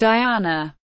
Diana.